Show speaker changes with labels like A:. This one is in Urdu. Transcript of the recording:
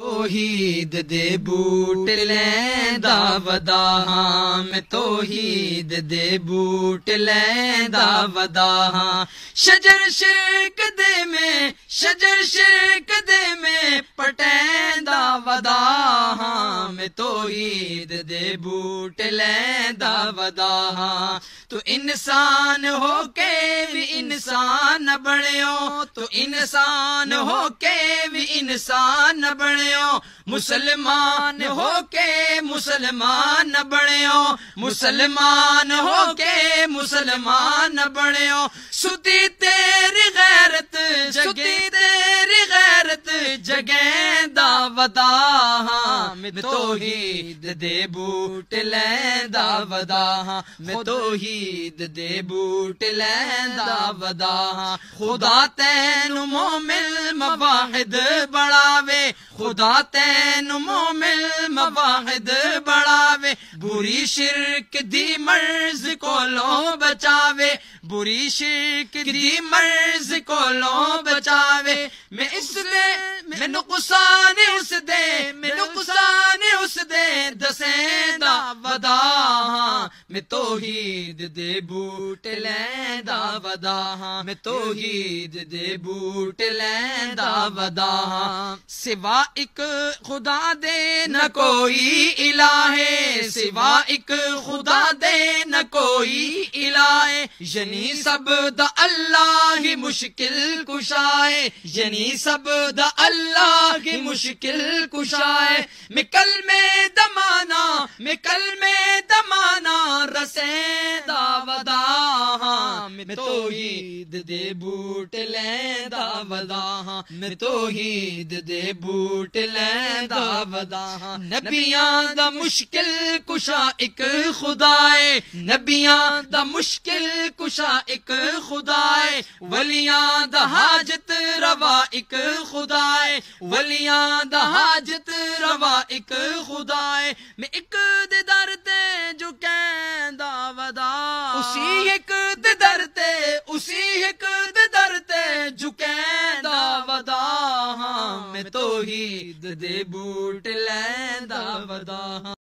A: توحید دے بوٹ لیندا ودا ہاں میں توحید دے بوٹ لیندا ودا ہاں۔ شجر شرک دے میں، شجر شرک دے میں پٹیندا ودا ہاں۔ میں توحید دے بوٹ لیندا ودا ہاں۔ تو انسان ہو کے بھی انسان بڑیو تو انسان ہو کے انسان بڑیو مسلمان ہو کے مسلمان بڑیو مسلمان ہو کے مسلمان بڑیو ستی تیری غیرت جگی تیری غیرت جگہ دا ودا ہاں میں توحید دے بوٹ لیندا ودا ہاں میں توحید دے بوٹ لیندا ودا ہاں خدا تین مومن مواحد بڑھاوے، خدا تین مومن مواحد بڑھاوے، بری شرک دی مرض کو لو بچاوے، بری شرک دی مرض کو لو بچاوے۔ میں اس لے میں نقصان اس دے، میں نقصان اس دے دسیں دا ودا میں توحید دے بوٹ لیندا ودا ہاں۔ میں توحید دے بوٹ لیندا ودا ہاں۔ سوا ایک خدا دے نہ کوئی الہ سوا ایک خدا دے نہ کوئی الہ یعنی سب دا اللہ ہی مشکل کشائے یعنی سب دا اللہ کی مشکل کشائے میں کل میں دمانا، میں کل میں دمانا رسیں دا ودا ہاں میں توحید دے بوٹ لیندا ودا ہاں میں توحید دے بوٹ لیندا ودا ہاں نبیاں دا مشکل کشا ایک خدائے نبیاں دا مشکل کشا ایک خدائے ولیاں دا حاجت روا ایک خدائے ولیاں دا حاجت روا ایک خدائے میں ایک دے اسی ایک دے در تے، اسی ایک دے در تے جو دا ودا ہاں میں توحید دے بوٹ لیندا ودا ہاں۔